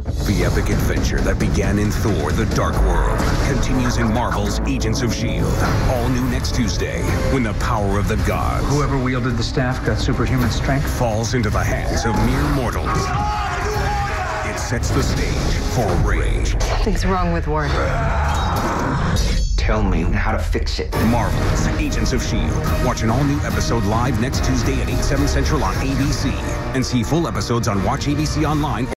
The epic adventure that began in Thor the Dark World continues in Marvel's Agents of S.H.I.E.L.D. All new next Tuesday when the power of the gods Whoever wielded the staff got superhuman strength. falls into the hands of mere mortals. It sets the stage for rage. Something's wrong with Warren. Tell me how to fix it. Marvel's Agents of S.H.I.E.L.D. Watch an all new episode live next Tuesday at 8, 7 central on ABC. And see full episodes on Watch ABC Online